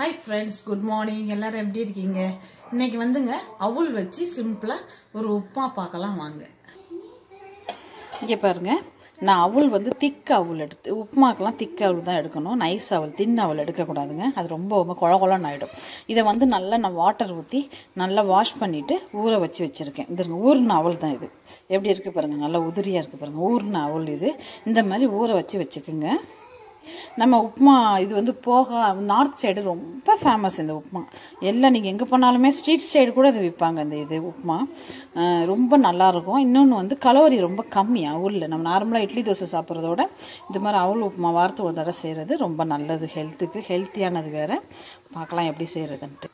Hi friends good morning எல்லோரும் எப்படி இருக்கீங்க? இன்னைக்கு வந்துங்க அவுல் வச்சு சிம்பிளாக ஒரு உப்புமா பார்க்கலாம் வாங்க. இங்கே பாருங்கள் நான் அவுல் வந்து திக் அவுல் எடுத்து உப்புமாக்கெல்லாம் திக் அவுள் தான் எடுக்கணும். நைஸ் அவள் தின் அவள் எடுக்கக்கூடாதுங்க. அது ரொம்ப ரொம்ப குழ ஆகிடும் இதை வந்து நல்லா நான் வாட்டர் ஊற்றி நல்லா வாஷ் பண்ணிவிட்டு ஊற வச்சு வச்சுருக்கேன். இந்த ஊர்ன அவல் தான் இது. எப்படி இருக்குது பாருங்கள் நல்லா உதிரியாக இருக்குது பாருங்கள் ஊர்ன அவல் இது. இந்த மாதிரி ஊற வச்சு வச்சுக்குங்க. நம்ம உப்புமா இது வந்து போக நார்த் சைடு ரொம்ப ஃபேமஸ் இந்த உப்புமா எல்லாம் நீங்கள் எங்கே போனாலுமே ஸ்ட்ரீட் சைடு கூட இது விற்பாங்க இந்த இது உப்புமா ரொம்ப நல்லாயிருக்கும் இன்னொன்று வந்து கலோரி ரொம்ப கம்மி அவுலில் நம்ம நார்மலாக இட்லி தோசை சாப்பிட்றதோட இது மாதிரி அவுள் உப்புமா வாரத்து ஒரு தடவை செய்கிறது ரொம்ப நல்லது ஹெல்த்துக்கு ஹெல்த்தியானது வேறு. பார்க்கலாம் எப்படி செய்கிறதுன்ட்டு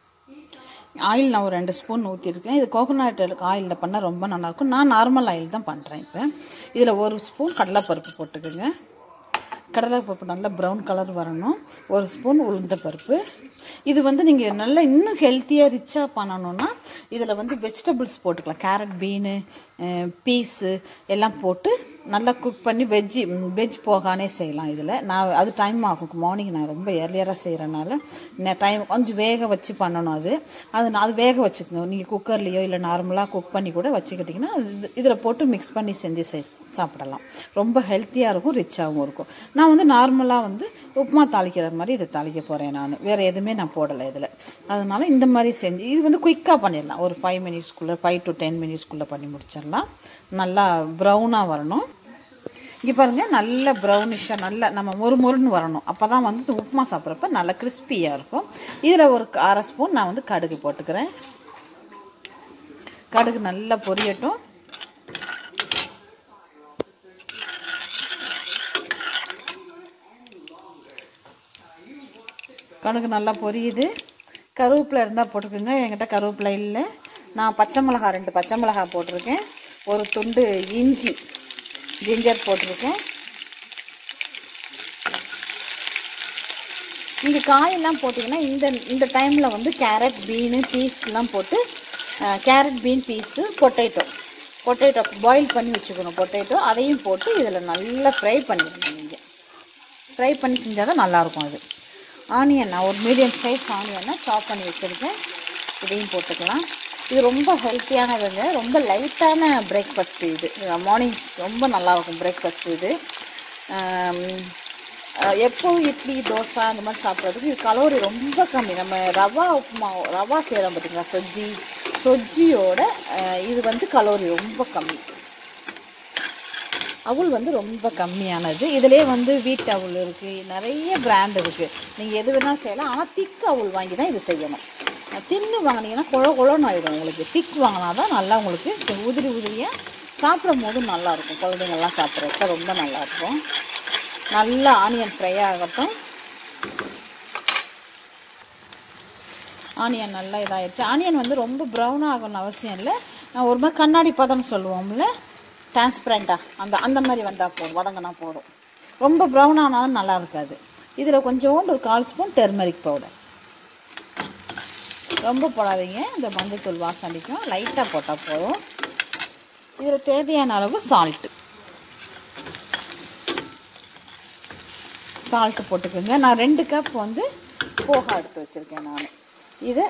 ஆயில் நான் ஒரு ரெண்டு ஸ்பூன் ஊற்றிருக்கேன் இது கோகோனட் ஆயிலில் பண்ணால் ரொம்ப நல்லாயிருக்கும் நான் நார்மல் ஆயில் தான் பண்ணுறேன் இப்போ. இதில் ஒரு ஸ்பூன் கடலைப்பருப்பு போட்டுக்கோங்க. கடலைப்பருப்பு நல்லா ப்ரௌன் கலர் வரணும். ஒரு ஸ்பூன் உளுந்த பருப்பு. இது வந்து நீங்கள் நல்லா இன்னும் ஹெல்த்தியாக ரிச்சாக பண்ணணுன்னா இதில் வந்து வெஜிடபிள்ஸ் போட்டுக்கலாம். கேரட் பீனு பீஸு எல்லாம் போட்டு நல்லா குக் பண்ணி வெஜ்ஜி வெஜ் போகானே செய்யலாம் இதில். நான் அது டைம் ஆகும். மார்னிங் நான் ரொம்ப ஏர்லியராக செய்கிறனால டைம் கொஞ்சம் வேக வச்சு பண்ணணும் அது. அது நான் அது வேக வச்சுக்கணும். நீங்கள் குக்கர்லேயோ இல்லை நார்மலாக குக் பண்ணி கூட வச்சுக்கிட்டிங்கன்னா அது இதில் போட்டு மிக்ஸ் பண்ணி செஞ்சு செய் சாப்பிடலாம். ரொம்ப ஹெல்த்தியாக இருக்கும் ரிச்சாகவும் இருக்கும். நான் வந்து நார்மலாக வந்து உப்புமா தாளிக்கிற மாதிரி இதை தாளிக்க போகிறேன் நான். வேறு எதுவுமே நான் போடலை இதில். அதனால் இந்த மாதிரி செஞ்சு இது வந்து குயிக்காக பண்ணிடலாம். ஒரு ஃபைவ் மினிட்ஸ்க்குள்ளே ஃபைவ் டு டென் மினிட்ஸ்க்குள்ளே பண்ணி முடிச்சிடலாம். நல்லா ப்ரௌனாக வரணும். இங்கே பாருங்கள் நல்ல ப்ரௌனிஷாக நல்லா நம்ம மொறு மொறுன்னு வரணும். அப்போ தான் வந்து உப்புமா சாப்பிட்றப்ப நல்லா கிறிஸ்பியாக இருக்கும். இதில் ஒரு அரை ஸ்பூன் நான் வந்து கடுகு போட்டுக்கிறேன். கடுகு நல்லா பொரியட்டும். கடுகு நல்லா பொரியுது. கருவேப்பிலை இருந்தால் போட்டுக்கோங்க. என்கிட்ட கருவேப்பிலை இல்லை. நான் பச்சை மிளகா ரெண்டு பச்சை மிளகா போட்டிருக்கேன். ஒரு துண்டு இஞ்சி ஜிஞ்சர் போட்டிருக்கேன். நீங்கள் காயெல்லாம் போட்டிங்கன்னா இந்த இந்த டைமில் வந்து கேரட் பீனு பீஸ்லாம் போட்டு carrot bean peas potato potato boil பண்ணி வச்சுக்கணும் பொட்டேட்டோ அதையும் போட்டு இதில் நல்லா ஃப்ரை பண்ணிக்கணும் நீங்கள் ஃப்ரை பண்ணி செஞ்சால் தான் நல்லாயிருக்கும் அது. ஆனியன் நான் ஒரு மீடியம் சைஸ் ஆனியனை சாப் பண்ணி வச்சுருக்கேன். இதையும் போட்டுக்கலாம். இது ரொம்ப ஹெல்த்தியானதுங்க ரொம்ப லைட்டான பிரேக்ஃபாஸ்ட் இது. மார்னிங்ஸ் ரொம்ப நல்லாயிருக்கும் பிரேக்ஃபாஸ்ட் இது. எப்போ இட்லி தோசை அந்த மாதிரி சாப்பிட்றதுக்கு இது கலோரி ரொம்ப கம்மி. நம்ம ரவா உப்புமா ரவா செய்கிறோம் பார்த்திங்களா சொஜ்ஜி. சொஜ்ஜியோட இது வந்து கலோரி ரொம்ப கம்மி. அவுள் வந்து ரொம்ப கம்மியானது. இதிலே வந்து வீட்டு அவுள் இருக்குது நிறைய பிராண்ட் இருக்குது நீங்கள் எது வேணால் செய்யலாம். ஆனால் திக் அவுள் வாங்கி தான் இது செய்யணும். தின்னு வாங்கினீங்கன்னா குழ குழன்னு ஆகிடும் உங்களுக்கு. திக் வாங்கினா தான் நல்லா உங்களுக்கு உதிரி உதிரியாக சாப்பிடும் போது நல்லாயிருக்கும் குழந்தைங்கள்லாம் சாப்பிட்றப்ப ரொம்ப நல்லாயிருக்கும் நல்லா ஆனியன் ஃப்ரை ஆகட்டும். ஆனியன் நல்லா இதாகிடுச்சு ஆனியன் வந்து ரொம்ப ப்ரௌன் ஆகணும்னு அவசியம் இல்லை. நான் ஒரு மாதிரி கண்ணாடி பதம்னு சொல்லுவோம்ல. டிரான்ஸ்பரண்ட்டாக அந்த அந்த மாதிரி வந்தால் போதும். வதங்கினா போதும். ரொம்ப ப்ரௌன் ஆனாலும் நல்லா இருக்காது. இதில் கொஞ்சோண்டு ஒரு கால் ஸ்பூன் டெர்மரிக் பவுடர் ரொம்ப போடாதீங்க. இந்த மஞ்சத்தூள் வாசம் அடிக்கும் லைட்டாக போட்டால் போதும். இதில் தேவையான அளவு சால்ட்டு சால்ட்டு போட்டுக்கோங்க. நான் ரெண்டு கப் வந்து போகா எடுத்து வச்சுருக்கேன் நான். இதை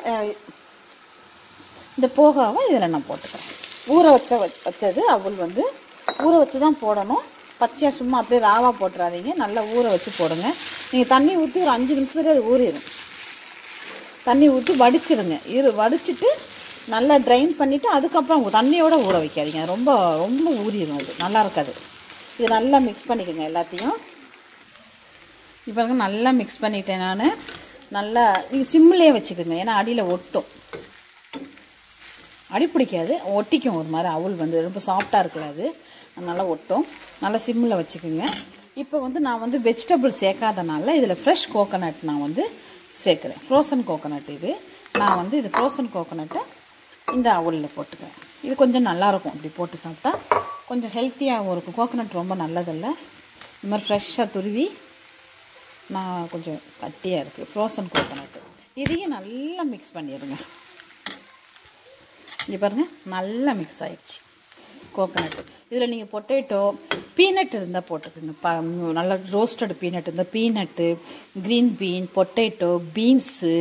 இந்த போகாவை இதில் நான் போட்டுக்கிறேன். ஊற வச்ச வச்சது அவள் வந்து ஊற வச்சு தான் போடணும். பச்சையாக சும்மா அப்படியே ராவாக போட்டுறாதீங்க. நல்லா ஊற வச்சு போடுங்க. நீங்கள் தண்ணி ஊற்றி ஒரு அஞ்சு நிமிஷத்துலேயே அது ஊறிடும் தண்ணி ஊற்றி வடிச்சிருங்க. இரு வடிச்சிட்டு நல்லா ட்ரைன் பண்ணிவிட்டு அதுக்கப்புறம் உங்கள் தண்ணியோடு ஊற வைக்காதீங்க. ரொம்ப ரொம்ப ஊறிடும் அது. நல்லா இருக்காது. இது நல்லா மிக்ஸ் பண்ணிக்கோங்க எல்லாத்தையும். இப்போ நல்லா மிக்ஸ் பண்ணிட்டேன் நான். நல்லா நீங்கள் சிம்மிலே வச்சுக்கோங்க. ஏன்னா அடியில் ஒட்டும். அடி பிடிக்காது. ஒட்டிக்கும் ஒரு மாதிரி. அவுள் வந்து ரொம்ப சாஃப்டாக இருக்காது நல்லா ஒட்டும். நல்லா சிம்மில் வச்சுக்கோங்க. இப்போ வந்து நான் வந்து வெஜிடபிள் சேர்க்காதனால இதில் ஃப்ரெஷ் கோகோனட் நான் வந்து சேர்க்குறேன். ஃப்ரோசன் கோகோனட் இது. நான் வந்து இது ஃப்ரோசன் கோகோனட்டை இந்த அவலில் போட்டுக்கிறேன். இது கொஞ்சம் நல்லாயிருக்கும். இப்படி போட்டு சாப்பிட்டா கொஞ்சம் ஹெல்த்தியாகவும் இருக்கும். கோகோனட் ரொம்ப நல்லதில்ல. இந்த மாதிரி ஃப்ரெஷ்ஷாக துருவி நான் கொஞ்சம் கட்டியாக இருக்குது ஃப்ரோசன் கோகோனட்டு இதையும் நல்லா மிக்ஸ் பண்ணிடுங்க. இங்கே பாருங்கள் நல்லா மிக்ஸ் ஆகிடுச்சு கோகோனட் இதில் நீங்கள் பொட்டேட்டோ பீனட் இருந்தால் போட்டுக்கோங்க. ப நல்லா ரோஸ்டட் பீனட் இருந்தால் peanut green bean potato beans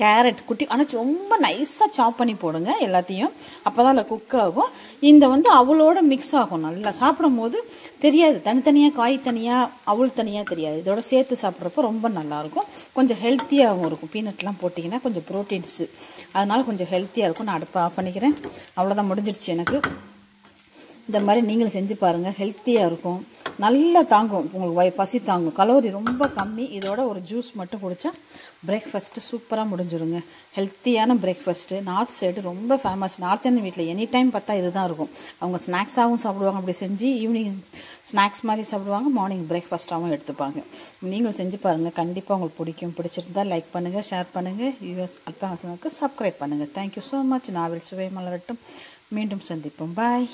carrot குட்டி ஆனால் ரொம்ப நைஸாக சாப் பண்ணி போடுங்க எல்லாத்தையும். அப்போ தான் அதில் குக் ஆகும். இந்த வந்து அவளோட மிக்ஸ் ஆகும். நல்லா சாப்பிடும் போது தெரியாது. தனித்தனியாக காய் தனியாக அவள் தனியாக தெரியாது. இதோட சேர்த்து சாப்பிட்றப்போ ரொம்ப நல்லாயிருக்கும். கொஞ்சம் ஹெல்த்தியாகவும் இருக்கும். பீனட்லாம் போட்டிங்கன்னா கொஞ்சம் ப்ரோட்டீன்ஸு அதனால் கொஞ்சம் ஹெல்த்தியாக இருக்கும். நான் அடுப்பை ஆஃப் பண்ணிக்கிறேன். அவ்வளோதான் முடிஞ்சிடுச்சு எனக்கு. இந்த மாதிரி நீங்களும் செஞ்சு பாருங்கள் ஹெல்த்தியாக இருக்கும். நல்லா தாங்கும். உங்களுக்கு வய பசி தாங்கும். கலோரி ரொம்ப கம்மி. இதோட ஒரு ஜூஸ் மட்டும் குடித்தா பிரேக்ஃபாஸ்ட்டு சூப்பராக முடிஞ்சிருங்க. ஹெல்த்தியான பிரேக்ஃபாஸ்ட்டு நார்த் சைடு ரொம்ப ஃபேமஸ் நார்த் இந்தியன் வீட்டில் எனி டைம் பார்த்தா இதுதான் இருக்கும். அவங்க ஸ்நாக்ஸாகவும் சாப்பிடுவாங்க. அப்படி செஞ்சு ஈவினிங் ஸ்நாக்ஸ் மாதிரி சாப்பிடுவாங்க. மார்னிங் பிரேக்ஃபாஸ்ட்டாகவும் எடுத்துப்பாங்க. நீங்களும் செஞ்சு பாருங்கள் கண்டிப்பாக உங்களுக்கு பிடிக்கும். பிடிச்சிருந்தால் லைக் பண்ணுங்கள் ஷேர் பண்ணுங்கள் யூஎஸ் அல்பாசனுக்கு சப்ஸ்கிரைப் பண்ணுங்கள் தேங்க்யூ ஸோ மச் நாவல் சுவை மலரட்டும். மீண்டும் சந்திப்போம். பாய்